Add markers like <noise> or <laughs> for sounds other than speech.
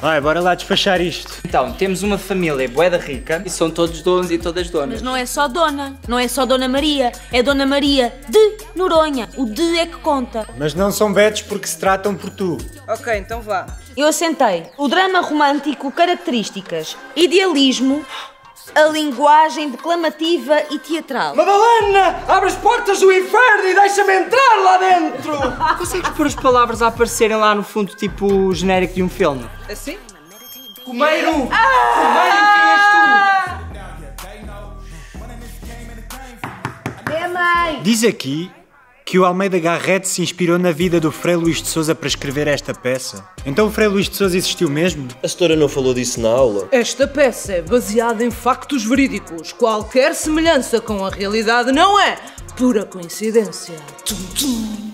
Vai, bora lá despachar isto. Então, temos uma família boeda rica e são todos donos e todas donas. Mas não é só dona, não é só Dona Maria, é Dona Maria de Noronha. O de é que conta. Mas não são betos porque se tratam por tu. Ok, então vá. Eu assentei. O drama romântico, características, idealismo, a linguagem declamativa e teatral. Madalena, abre as portas lá dentro! <laughs> Consegues pôr as palavras a aparecerem lá no fundo, tipo o genérico de um filme? Assim? Comeiro! Comeiro, quem és tu? Diz aqui que o Almeida Garrett se inspirou na vida do Frei Luís de Souza para escrever esta peça. Então o Frei Luís de Souza existiu mesmo? A senhora não falou disso na aula? Esta peça é baseada em factos verídicos. Qualquer semelhança com a realidade não é pura coincidência. Tum, tum.